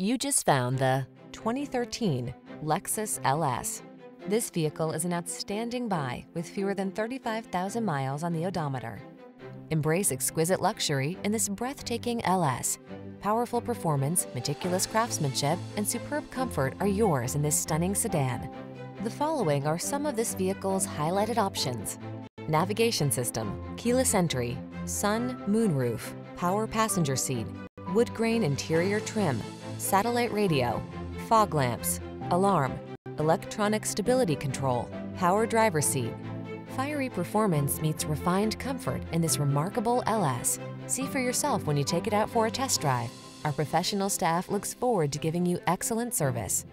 You just found the 2013 Lexus LS. This vehicle is an outstanding buy with fewer than 35,000 miles on the odometer. Embrace exquisite luxury in this breathtaking LS. Powerful performance, meticulous craftsmanship, and superb comfort are yours in this stunning sedan. The following are some of this vehicle's highlighted options. Navigation system, keyless entry, sun, moonroof, power passenger seat, wood grain interior trim, satellite radio, fog lamps, alarm, electronic stability control, power driver seat. Fiery performance meets refined comfort in this remarkable LS. See for yourself when you take it out for a test drive. Our professional staff looks forward to giving you excellent service.